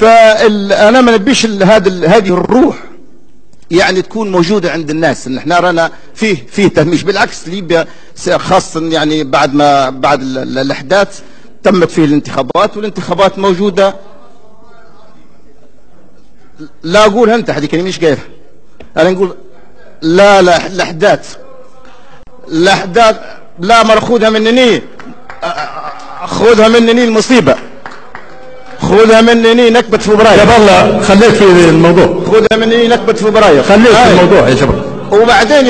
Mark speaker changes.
Speaker 1: فأنا ما نبيش هذه الروح يعني تكون موجودة عند الناس ان إحنا رانا فيه فيه تهميش. بالعكس ليبيا خاصة يعني بعد ما بعد ال- ال- الأحداث تمت فيه الانتخابات والانتخابات موجودة. لا اقولها أنت هذيك أنا مش قايلها. أنا نقول لا لا الأحداث. الأحداث لا ما خذها منني. خذها منني المصيبة. خذها منني نكبة فبراير
Speaker 2: جاب الله خليك في الموضوع.
Speaker 1: خذها مني نكبة فبراير
Speaker 2: خليك في. الموضوع يا شباب
Speaker 1: وبعدين